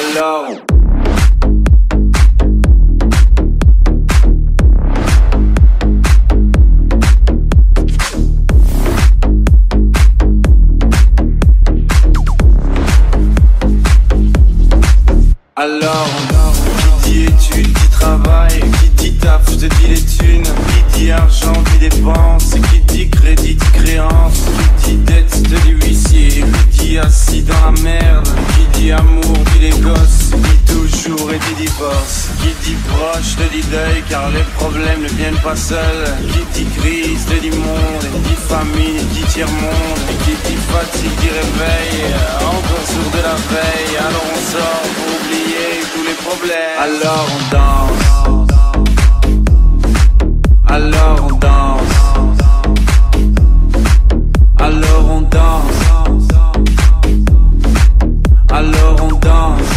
Alors. Alors, qui dit études, qui travaille, taf, je te dis les thunes, qui dit argent, qui dépense, qui dit crédit, dit créance, qui dit dette, te dis huissier, qui dit assis dans la merde, qui dit amour, dit les gosses, dit toujours et dit divorce, qui dit proche, te dit deuil, car les problèmes ne viennent pas seuls, qui dit crise, te dit monde, et dit famille, qui dit tiers-monde, qui dit fatigue, dit réveil, encore sourd de la veille, alors on sort pour oublier tous les problèmes. Alors on danse. Alors on danse. Alors on danse. Alors on danse.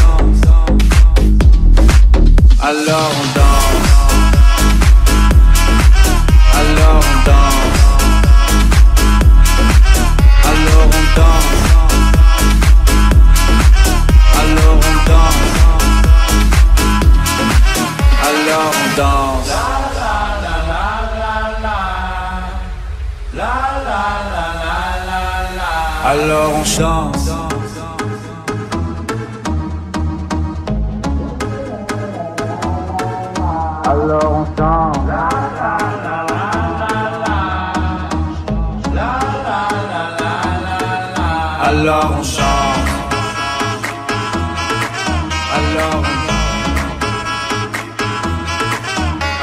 Alors on chante. Alors on chante. Alors on chante. Alors Alors Alors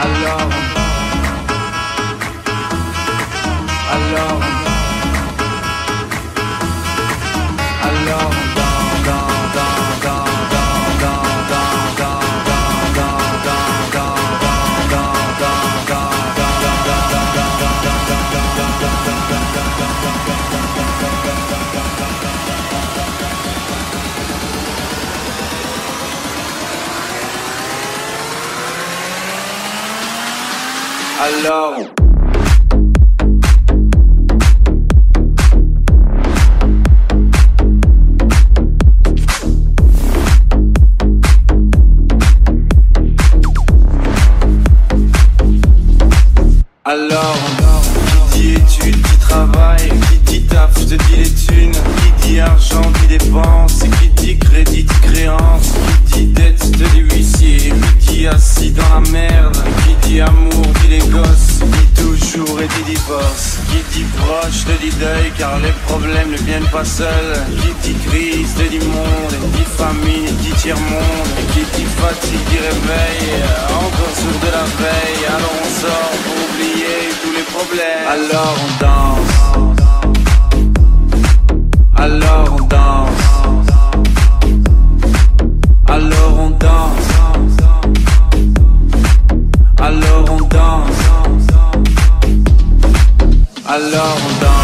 Alors Alors Alors, qui dit études, qui travaille, qui dit taf, te dis les thunes, qui dit argent, qui dépense, qui dit crédit, dit créance, qui dit dette, te dis huissier, qui dit assis dans la merde, qui dit amour, dit les gosses, dit toujours et dit divorce, qui dit proche, te dit deuil, car les problèmes ne viennent pas seuls, qui dit crise, te dit monde, dit famille, dit tiers-monde, qui dit fatigue, dit réveil, encore sourd de la veille, alors on sort pour oublier tous les problèmes. Alors on danse. Alors on danse. Alors on danse. Alors on danse. Alors on danse.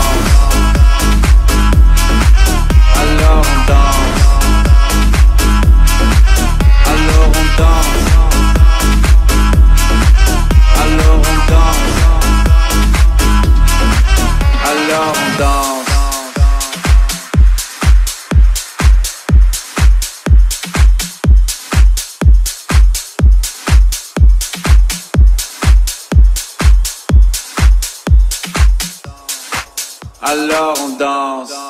Alors on danse.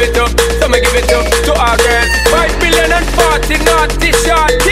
give it so me give it up to our girls. Five billion and forty naughty shorty.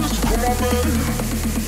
Come on, man.